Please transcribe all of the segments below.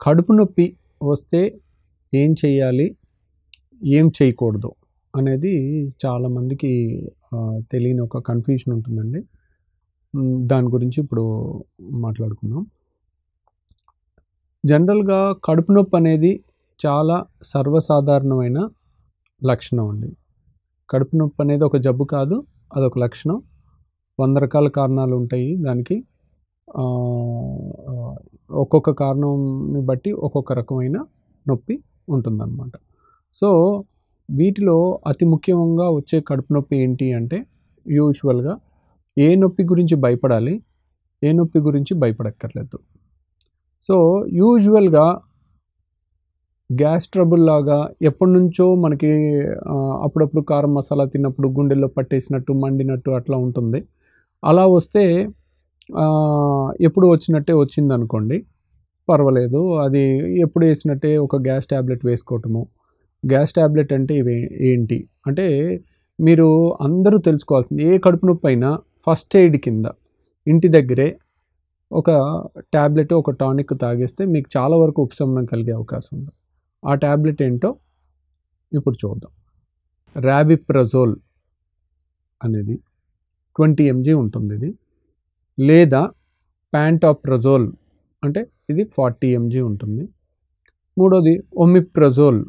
కడుపు నొప్పి వస్తే ఏం చేయాలి ఏం చేయకూడదు? అనేది చాలామందికి తెలియని ఒక కన్ఫ్యూషన్ ఉంటుందండి. దాని గురించి ఇప్పుడు మాట్లాడుకుందాం. జనరల్గా కడుపు నొప్పి అనేది చాలా సర్వసాధారణమైన లక్షణం అండి. కడుపు నొప్పి అనేది ఒక జబ్బు కాదు అదొక లక్షణం. వంద రకాల కారణాలు ఉంటాయి దానికి. ఒక్కొక్క కారణంని బట్టి ఒక్కొక్క రకమైన నొప్పి ఉంటుందన్నమాట. సో వీటిలో అతి ముఖ్యంగా వచ్చే కడుపు నొప్పి ఏంటి అంటే యూజువల్గా ఏ నొప్పి గురించి భయపడాలి ఏ నొప్పి గురించి భయపడక్కర్లేదు. సో యూజువల్గా గ్యాస్ ట్రబుల్ లాగా ఎప్పటి నుంచో మనకి అప్పుడప్పుడు కారం మసాలా తిన్నప్పుడు గుండెల్లో పట్టేసినట్టు మండినట్టు అట్లా ఉంటుంది. అలా వస్తే ఎప్పుడు వచ్చినట్టే వచ్చింది అనుకోండి పర్వాలేదు. అది ఎప్పుడు వేసినట్టే ఒక గ్యాస్ ట్యాబ్లెట్ వేసుకోవటము. గ్యాస్ ట్యాబ్లెట్ అంటే ఇవి ఏంటి? అంటే మీరు అందరూ తెలుసుకోవాల్సింది ఏ కడుపు నొప్పి అయినా ఫస్ట్ ఎయిడ్ కింద ఇంటి దగ్గరే ఒక ట్యాబ్లెట్ ఒక టానిక్ తాగేస్తే మీకు చాలా వరకు ఉపశమనం కలిగే అవకాశం ఉంది. ఆ ట్యాబ్లెట్ ఏంటో ఇప్పుడు చూద్దాం. ర్యాబిప్రజోల్ అనేది ట్వంటీ ఎంజీ ఉంటుంది ఇది లేదా ప్యాంటాప్రజోల్ అంటే ఇది ఫార్టీ ఎంజీ ఉంటుంది. మూడోది ఒమిప్రజోల్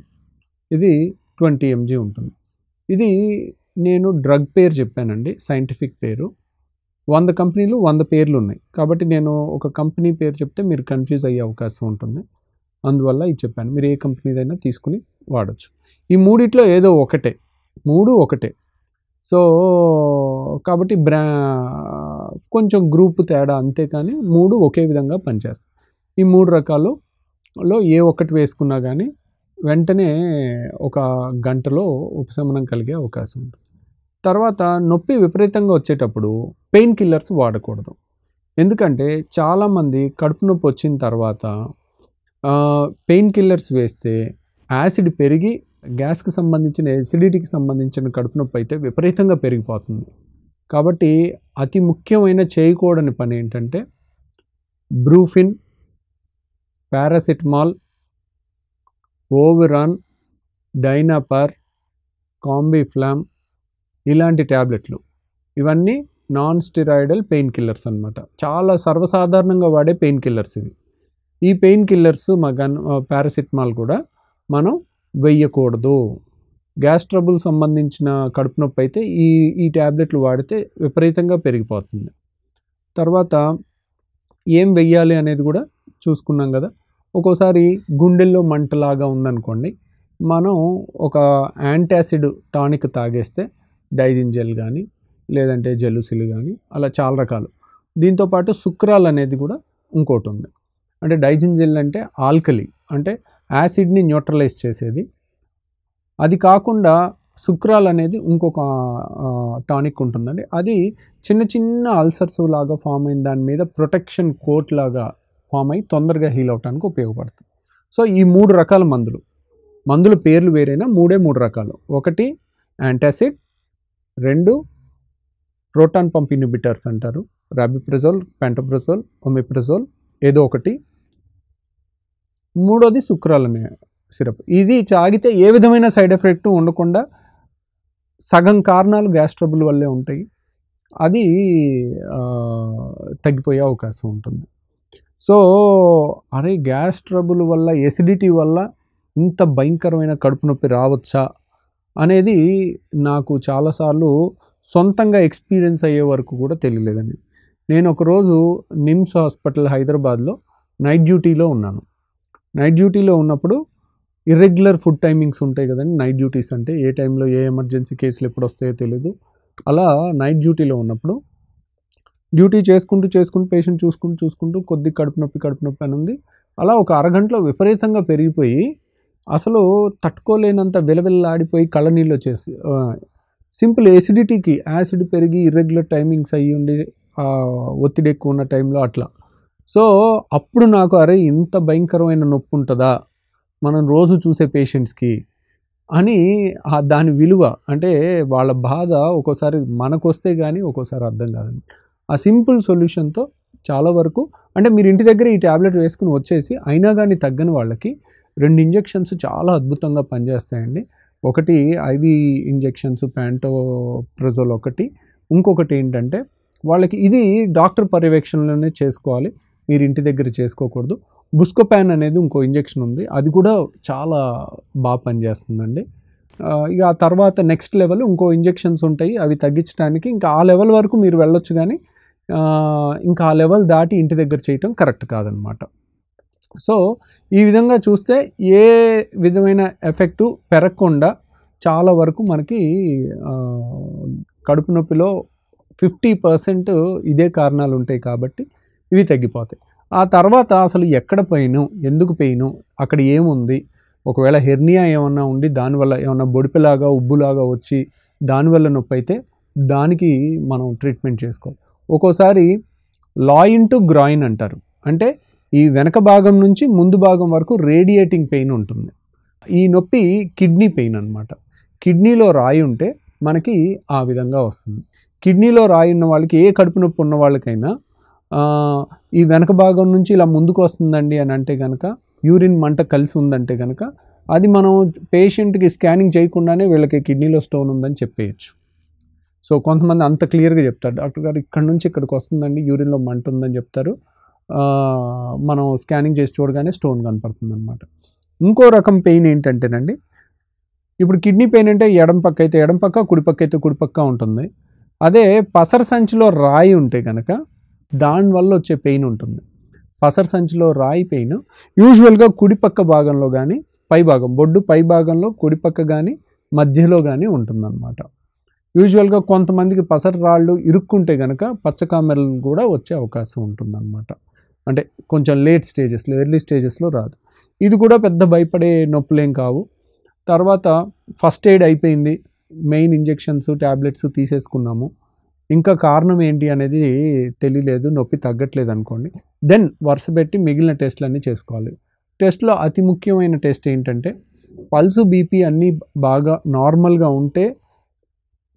ఇది ట్వంటీ ఎంజీ ఉంటుంది. ఇది నేను డ్రగ్ పేరు చెప్పానండి సైంటిఫిక్ పేరు. వంద కంపెనీలు వంద పేర్లు ఉన్నాయి. కాబట్టి నేను ఒక కంపెనీ పేరు చెప్తే మీరు కన్ఫ్యూజ్ అయ్యే అవకాశం ఉంటుంది. అందువల్ల ఇది చెప్పాను. మీరు ఏ కంపెనీదైనా తీసుకుని వాడచ్చు. ఈ మూడిట్లో ఏదో ఒకటే మూడు ఒకటే. సో కాబట్టి బ్రా కొంచెం గ్రూప్ తేడా అంతే కానీ మూడు ఒకే విధంగా పనిచేస్తాయి. ఈ మూడు రకాలలో ఏ ఒక్కటి వేసుకున్నా కానీ వెంటనే ఒక గంటలో ఉపశమనం కలిగే అవకాశం ఉంటుంది. తర్వాత నొప్పి విపరీతంగా వచ్చేటప్పుడు పెయిన్ కిల్లర్స్ వాడకూడదు. ఎందుకంటే చాలామంది కడుపు నొప్పి వచ్చిన తర్వాత పెయిన్ కిల్లర్స్ వేస్తే యాసిడ్ పెరిగి గ్యాస్కి సంబంధించిన ఎసిడిటీకి సంబంధించిన కడుపు నొప్పి అయితే విపరీతంగా పెరిగిపోతుంది. కాబట్టి అతి ముఖ్యమైన చేయకూడని పని ఏంటంటే Brufen paracetamol Voveran Dynapar Combiflam ఇలాంటి ట్యాబ్లెట్లు ఇవన్నీ నాన్ స్టిరాయిడల్ పెయిన్ కిల్లర్స్ అనమాట చాలా సర్వసాధారణంగా వాడే పెయిన్ కిల్లర్స్ ఇవి. ఈ పెయిన్ కిల్లర్స్ మా గన్ పారాసిటమాల్ కూడా మనం వెయ్యకూడదు. గ్యాస్ ట్రబుల్ సంబంధించిన కడుపు నొప్పి అయితే ఈ ఈ ట్యాబ్లెట్లు వాడితే విపరీతంగా పెరిగిపోతుంది. తర్వాత ఏం వెయ్యాలి అనేది కూడా చూసుకున్నాం కదా. ఒక్కోసారి గుండెల్లో మంటలాగా ఉందనుకోండి మనం ఒక యాంటాసిడ్ టానిక్ తాగేస్తే డైజిన్ జెల్ కానీ లేదంటే జెలుసిలు కానీ అలా చాలా రకాలు. దీంతోపాటు సుక్రాల్ అనేది కూడా ఇంకోటి ఉంది. అంటే డైజిన్ జెల్ అంటే ఆల్కలి అంటే యాసిడ్ని న్యూట్రలైజ్ చేసేది. అది కాకుండా సుక్రాల్ అనేది ఇంకొక టానిక్ ఉంటుందండి. అది చిన్న చిన్న అల్సర్స్ లాగా ఫామ్ అయిన దాని మీద ప్రొటెక్షన్ కోట్ లాగా ఫామ్ అయ్యి తొందరగా హీల్ అవడానికి ఉపయోగపడుతుంది. సో ఈ మూడు రకాల మందులు మందుల పేర్లు వేరైనా మూడే మూడు రకాలు. ఒకటి యాంటాసిడ్ రెండు ప్రోటాన్ పంప్ ఇన్హిబిటర్స్ అంటారు. రాబిప్రజోల్ పెంటోప్రజోల్ ఒమిప్రజోల్ ఏదో ఒకటి మూడోది శుక్రాలమే సిరప్. ఇది తాగితే ఏ విధమైన సైడ్ ఎఫెక్ట్ ఉండకుండా సగం కారణాలు గ్యాస్ ట్రబుల్ వల్లే ఉంటాయి. అది తగ్గిపోయే అవకాశం ఉంటుంది. సో అరే గ్యాస్ ట్రబుల్ వల్ల ఎసిడిటీ వల్ల ఇంత భయంకరమైన కడుపు నొప్పి రావచ్చా అనేది నాకు చాలాసార్లు సొంతంగా ఎక్స్పీరియన్స్ అయ్యే వరకు కూడా తెలియలేదండి. నేను ఒకరోజు నిమ్స్ హాస్పిటల్ హైదరాబాద్లో నైట్ డ్యూటీలో ఉన్నాను. నైట్ డ్యూటీలో ఉన్నప్పుడు ఇర్రెగ్యులర్ ఫుడ్ టైమింగ్స్ ఉంటాయి కదండి. నైట్ డ్యూటీస్ అంటే ఏ టైంలో ఏ ఎమర్జెన్సీ కేసులు ఎప్పుడు వస్తాయో తెలియదు అలా నైట్ డ్యూటీలో ఉన్నప్పుడు డ్యూటీ చేసుకుంటూ చేసుకుంటూ పేషెంట్ చూసుకుంటూ చూసుకుంటూ కొద్ది కడుపు నొప్పి కడుపు నొప్పి అని ఉంది. అలా ఒక అరగంటలో విపరీతంగా పెరిగిపోయి అసలు తట్టుకోలేనంత విలవిల్లాడిపోయి కళ్ళనీళ్ళు వచ్చేసి సింపుల్ ఎసిడిటీకి యాసిడ్ పెరిగి ఇర్రెగ్యులర్ టైమింగ్స్ అయ్యి ఉండి ఒత్తిడి ఎక్కువ ఉన్న టైంలో అట్లా. సో అప్పుడు నాకు అరే ఇంత భయంకరమైన నొప్పి ఉంటుందా మనం రోజు చూసే పేషెంట్స్కి అని ఆ దాని విలువ అంటే వాళ్ళ బాధ ఒక్కోసారి మనకు వస్తే కానీ ఒక్కోసారి అర్థం కాదండి. ఆ సింపుల్ సొల్యూషన్తో చాలా వరకు అంటే మీరు ఇంటి దగ్గర ఈ ట్యాబ్లెట్ వేసుకుని వచ్చేసి అయినా కానీ తగ్గని వాళ్ళకి రెండు ఇంజెక్షన్స్ చాలా అద్భుతంగా పనిచేస్తాయండి. ఒకటి ఐవి ఇంజెక్షన్స్ ప్యాంటోప్రజోల్ ఒకటి. ఇంకొకటి ఏంటంటే వాళ్ళకి ఇది డాక్టర్ పర్యవేక్షణలోనే చేసుకోవాలి. మీరు ఇంటి దగ్గర చేసుకోకూడదు. బుస్కోపాన్ అనేది ఇంకో ఇంజెక్షన్ ఉంది. అది కూడా చాలా బాగా పనిచేస్తుందండి. ఇక ఆ తర్వాత నెక్స్ట్ లెవెల్ ఇంకో ఇంజెక్షన్స్ ఉంటాయి. అవి తగ్గించడానికి ఇంకా ఆ లెవెల్ వరకు మీరు వెళ్ళొచ్చు కానీ ఇంకా ఆ లెవెల్ దాటి ఇంటి దగ్గర చేయటం కరెక్ట్ కాదనమాట. సో ఈ విధంగా చూస్తే ఏ విధమైన ఎఫెక్టు పెరగకుండా చాలా వరకు మనకి కడుపు నొప్పిలో ఫిఫ్టీ పర్సెంట్ ఇదే కారణాలు ఉంటాయి కాబట్టి ఇవి తగ్గిపోతాయి. ఆ తర్వాత అసలు ఎక్కడ పెయిన్ ఎందుకు పెయిన్ అక్కడ ఏముంది? ఒకవేళ హెర్నియా ఏమన్నా ఉండి దానివల్ల ఏమన్నా బొడిపెలాగా ఉబ్బులాగా వచ్చి దానివల్ల నొప్పి అయితే దానికి మనం ట్రీట్మెంట్ చేసుకోవాలి. ఒక్కోసారి లాయిన్ టు గ్రాయిన్ అంటారు. అంటే ఈ వెనక భాగం నుంచి ముందు భాగం వరకు రేడియేటింగ్ పెయిన్ ఉంటుంది. ఈ నొప్పి కిడ్నీ పెయిన్ అనమాట కిడ్నీలో రాయి ఉంటే మనకి ఆ విధంగా వస్తుంది. కిడ్నీలో రాయి ఉన్న వాళ్ళకి ఏ కడుపు నొప్పి ఉన్న వాళ్ళకైనా ఈ వెనక భాగం నుంచి ఇలా ముందుకు వస్తుందండి అని అంటే కనుక యూరిన్ మంట కలిసి ఉందంటే కనుక అది మనం పేషెంట్కి స్కానింగ్ చేయకుండానే వీళ్ళకి కిడ్నీలో స్టోన్ ఉందని చెప్పేయచ్చు. సో కొంతమంది అంత క్లియర్గా చెప్తారు. డాక్టర్ గారు ఇక్కడ నుంచి ఇక్కడికి వస్తుందండి యూరిన్లో మంట ఉందని చెప్తారు. మనం స్కానింగ్ చేసి చూడగానే స్టోన్ కనపడుతుంది అనమాట ఇంకో రకం పెయిన్ ఏంటంటేనండి ఇప్పుడు కిడ్నీ పెయిన్ అంటే ఎడం పక్క అయితే ఎడం పక్క కుడి పక్క అయితే కుడి పక్క ఉంటుంది. అదే పసర సంచిలో రాయి ఉంటే కనుక దానివల్ల వచ్చే పెయిన్ ఉంటుంది. పసర సంచిలో రాయి పెయిన్ యూజువల్గా కుడిపక్క భాగంలో కానీ పై భాగం బొడ్డు పై భాగంలో కుడిపక్క కానీ మధ్యలో కానీ ఉంటుందన్నమాట. యూజువల్గా కొంతమందికి పసర రాళ్ళు ఇరుక్కుంటే కనుక పచ్చకామెరలు కూడా వచ్చే అవకాశం ఉంటుందన్నమాట. అంటే కొంచెం లేట్ స్టేజెస్లో ఎర్లీ స్టేజెస్లో రాదు. ఇది కూడా పెద్ద భయపడే నొప్పులేం కావు. తర్వాత ఫస్ట్ ఎయిడ్ అయిపోయింది. మెయిన్ ఇంజెక్షన్స్ ట్యాబ్లెట్స్ తీసేసుకున్నాము. ఇంకా కారణం ఏంటి అనేది తెలియలేదు నొప్పి తగ్గట్లేదు అనుకోండి. దెన్ వరుస పెట్టి మిగిలిన టెస్ట్లన్నీ చేసుకోవాలి. టెస్ట్లో అతి ముఖ్యమైన టెస్ట్ ఏంటంటే పల్సు బీపీ అన్నీ బాగా నార్మల్గా ఉంటే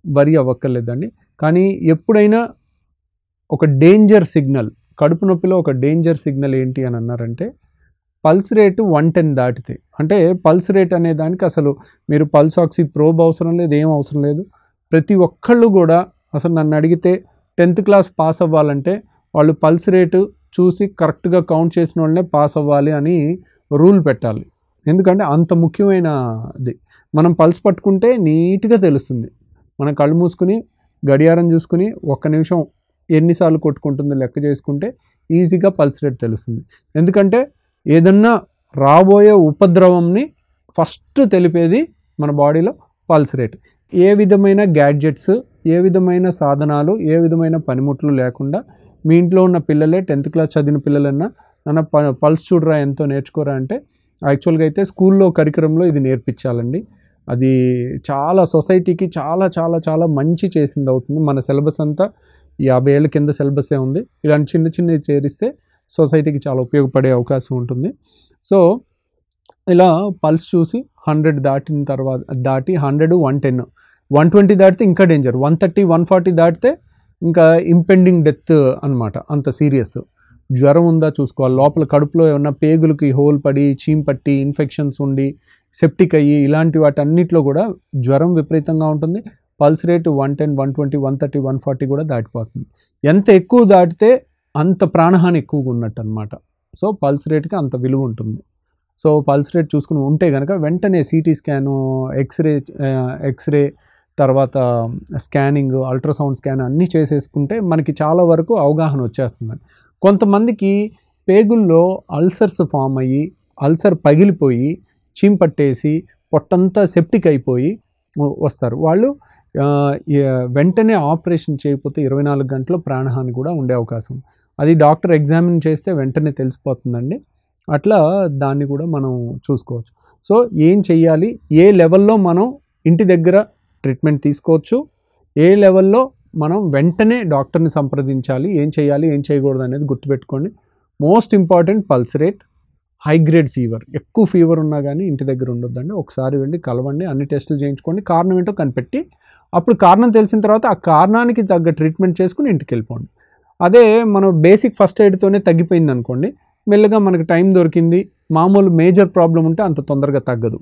వరి అవ్వక్కర్లేదండి. కానీ ఎప్పుడైనా ఒక డేంజర్ సిగ్నల్ కడుపు నొప్పిలో ఒక డేంజర్ సిగ్నల్ ఏంటి అని అన్నారంటే పల్స్ రేటు వన్ టెన్ దాటితే. అంటే పల్స్ రేట్ అనే దానికి అసలు మీరు పల్స్ ఆక్సీ ప్రోబ్ అవసరం లేదు ఏం అవసరం లేదు. ప్రతి ఒక్కళ్ళు కూడా అసలు నన్ను అడిగితే టెన్త్ క్లాస్ పాస్ అవ్వాలంటే వాళ్ళు పల్స్ రేటు చూసి కరెక్ట్గా కౌంట్ చేసిన వాళ్ళనే పాస్ అవ్వాలి అని రూల్ పెట్టాలి. ఎందుకంటే అంత ముఖ్యమైనది మనం పల్స్ పట్టుకుంటే నీట్గా తెలుస్తుంది. మన కళ్ళు మూసుకుని గడియారం చూసుకుని ఒక్క నిమిషం ఎన్నిసార్లు కొట్టుకుంటుందో లెక్క చేసుకుంటే ఈజీగా పల్స్ రేట్ తెలుస్తుంది. ఎందుకంటే ఏదన్నా రాబోయే ఉపద్రవంని ఫస్ట్ తెలిపేది మన బాడీలో పల్స్ రేట్. ఏ విధమైన గ్యాడ్జెట్స్ ఏ విధమైన సాధనాలు ఏ విధమైన పనిముట్లు లేకుండా మీ ఇంట్లో ఉన్న పిల్లలే టెన్త్ క్లాస్ చదివిన పిల్లలన్నా నన్న ప పల్స్ చూడరా ఎంతో నేర్చుకోరా అంటే యాక్చువల్గా అయితే స్కూల్లో కరికరంలో ఇది నేర్పించాలండి. అది చాలా సొసైటీకి చాలా చాలా చాలా మంచి చేసింది అవుతుంది. మన సిలబస్ అంతా యాభై ఏళ్ళ కింద సిలబసే ఉంది. ఇలాంటి చిన్న చిన్నవి చేరిస్తే సొసైటీకి చాలా ఉపయోగపడే అవకాశం ఉంటుంది. సో ఇలా పల్స్ చూసి హండ్రెడ్ దాటిన తర్వాత దాటి hundred one ten one twenty దాటితే ఇంకా danger one thirty one forty దాటితే ఇంకా ఇంపెండింగ్ డెత్ అనమాట అంత సీరియస్ జ్వరం ఉందా చూసుకోవాలి. లోపల కడుపులో ఏమన్నా పేగులకి హోల్ పడి చీమ్ పట్టి ఇన్ఫెక్షన్స్ ఉండి సెప్టిక్ అయ్యి ఇలాంటి వాటన్నిటిలో కూడా జ్వరం విపరీతంగా ఉంటుంది. Pulse rate one ten one twenty one thirty one forty కూడా దాటిపోతుంది. ఎంత ఎక్కువ దాటితే అంత ప్రాణహాని ఎక్కువగా ఉన్నట్టు అనమాట సో పల్స్ రేట్కి అంత విలువ ఉంటుంది. సో పల్స్ రేట్ చూసుకుని ఉంటే కనుక వెంటనే సిటీ స్కాను ఎక్స్రే ఎక్స్రే తర్వాత స్కానింగ్ అల్ట్రాసౌండ్ స్కాన్ అన్నీ చేసేసుకుంటే మనకి చాలా వరకు అవగాహన వచ్చేస్తుంది. కొంతమందికి పేగుల్లో అల్సర్స్ ఫామ్ అయ్యి అల్సర్ పగిలిపోయి చీంపట్టేసి పొట్టంతా సెప్టిక్ అయిపోయి వస్తారు. వాళ్ళు వెంటనే ఆపరేషన్ చేయకపోతే ఇరవై నాలుగు గంటల ప్రాణహాని కూడా ఉండే అవకాశం. అది డాక్టర్ ఎగ్జామిన్ చేస్తే వెంటనే తెలిసిపోతుందండి. అట్లా దాన్ని కూడా మనం చూసుకోవచ్చు. సో ఏం చెయ్యాలి? ఏ లెవెల్లో మనం ఇంటి దగ్గర ట్రీట్మెంట్ తీసుకోవచ్చు. ఏ లెవెల్లో మనం వెంటనే డాక్టర్ని సంప్రదించాలి ఏం చేయాలి ఏం చేయకూడదు అనేది గుర్తుపెట్టుకోండి. Most important pulse rate high grade fever. ఎక్కువ ఫీవర్ ఉన్నా కానీ ఇంటి దగ్గర ఉండొద్దండి. ఒకసారి వెళ్ళి కలవండి అన్ని టెస్టులు చేయించుకోండి. కారణం ఏంటో కనిపెట్టి అప్పుడు కారణం తెలిసిన తర్వాత ఆ కారణానికి తగ్గ ట్రీట్మెంట్ చేసుకుని ఇంటికి వెళ్ళిపోండి. అదే మనం బేసిక్ ఫస్ట్ ఎయిడ్తోనే తగ్గిపోయింది అనుకోండి మెల్లగా మనకు టైం దొరికింది. మామూలు మేజర్ ప్రాబ్లం ఉంటే అంత తొందరగా తగ్గదు.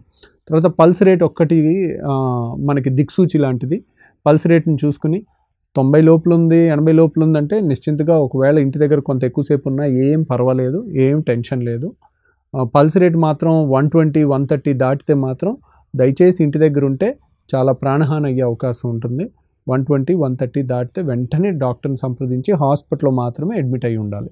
తర్వాత పల్స్ రేట్ ఒక్కటి మనకి దిక్సూచి లాంటిది. పల్స్ రేట్ని చూసుకుని తొంభై లోపల ఉంది ఎనభై లోపల ఉందంటే నిశ్చింతగా ఒకవేళ ఇంటి దగ్గర కొంత ఎక్కువసేపు ఉన్నా ఏం పర్వాలేదు ఏం టెన్షన్ లేదు. పల్స్ రేట్ మాత్రం వన్ ట్వంటీ వన్ థర్టీ దాటితే మాత్రం దయచేసి ఇంటి దగ్గర ఉంటే చాలా ప్రాణహాని అయ్యే అవకాశం ఉంటుంది. వన్ ట్వంటీ వన్ థర్టీ దాటితే వెంటనే డాక్టర్ని సంప్రదించి హాస్పిటల్లో మాత్రమే అడ్మిట్ అయి ఉండాలి.